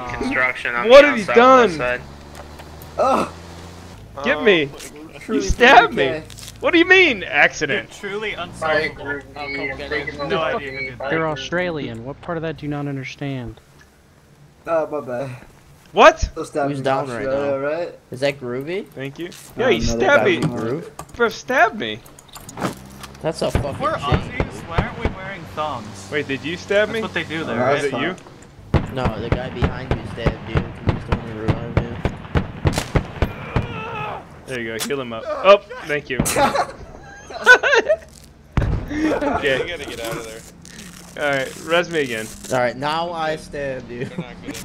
need construction on What the have you done? Side. Oh, Get me. truly stabbed me. What do you mean, accident? Truly Sorry, unsolvable. Groovy, I'll come you're get taking it. the No idea who did that. You're Australian. What part of that do you not understand? Oh, my bad. What? Still Who's down right now? right? Is that groovy? Thank you. Yeah, he no, they stabbed me. me. Groove? Bro, stabbed me. That's a fucking If we're shame. Aussies, why aren't we wearing thongs? Wait, did you stab That's me? what they do there, Or right? was it you? No, the guy behind you stabbed you. Can you still revive you? There you go. Heal him up. Oh, thank you. Okay. You gotta get out of there. All right. Res me again. Alright, now I stab you. They're not good.